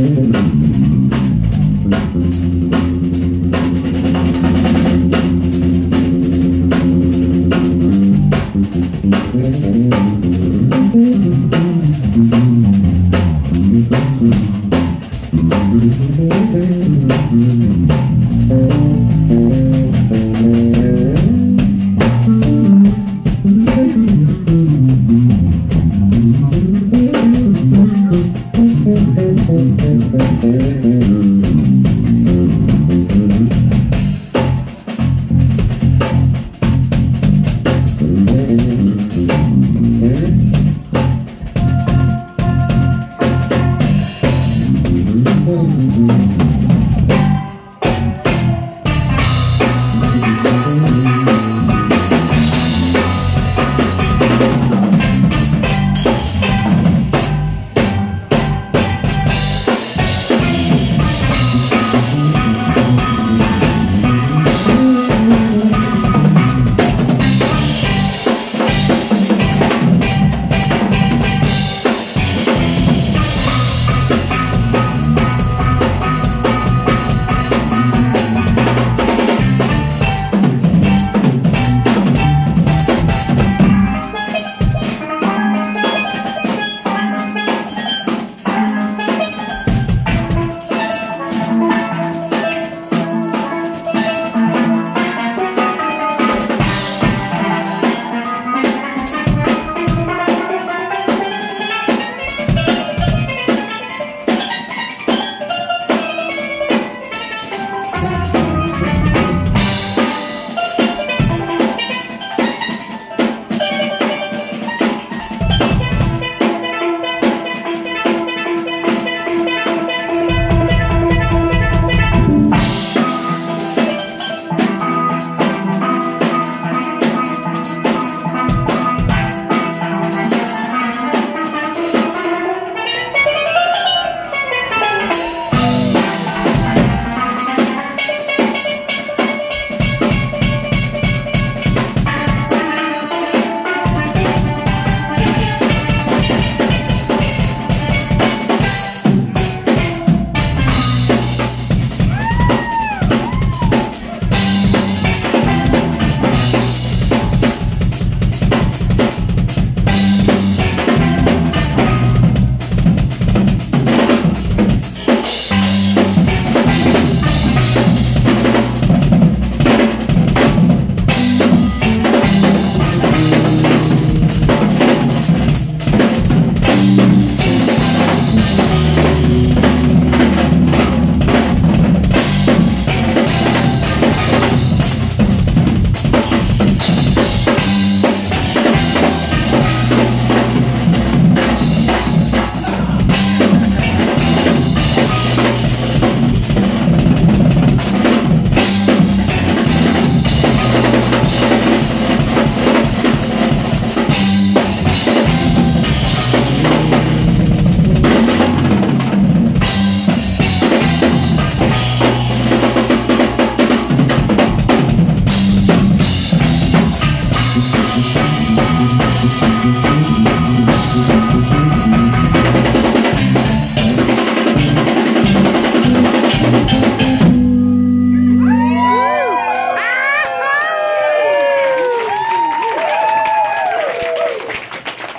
Thank you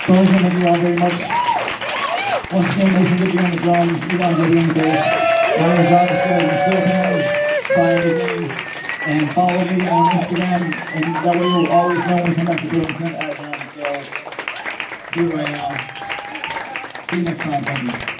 all very much. Once again, Nathan Dickey on the drums, Elon Getty on the bass, you still can buy everything, and follow me on Instagram, and that way you'll always know when we come back to Burlington at Drums. So, do it right now. See you next time, thank you.